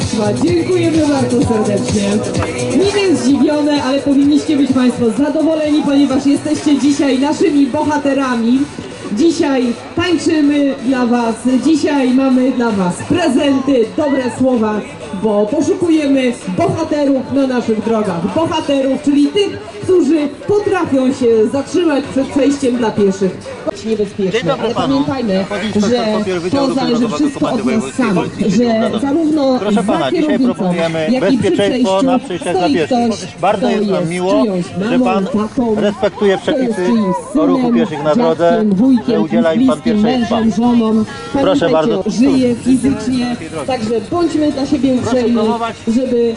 sprawa. Dziękujemy bardzo serdecznie. Niby zdziwione, ale powinniście być Państwo zadowoleni, ponieważ jesteście dzisiaj naszymi bohaterami. Dzisiaj tańczymy dla Was, dzisiaj mamy dla Was prezenty, dobre słowa, bo poszukujemy bohaterów na naszych drogach. Bohaterów, czyli tych, którzy potrafią się zatrzymać przed przejściem dla pieszych. Niebezpieczne, Dzień dobry ale pamiętajmy, że to zależy wszystko od nas samych, że zarówno Proszę za pana, dzisiaj kierownicą, proponujemy jak i przy bezpieczeństwo przejściu na stoi pieszych. ktoś, Bardzo kto jest nam miło, czyjąś że pan tatą, respektuje przepisy o ruchu pieszych na drodze, że udziela im pan pierwszeństwa. mężem, żoną. Proszę bardzo. Żyje fizycznie, także bądźmy dla siebie uprzejmi, żeby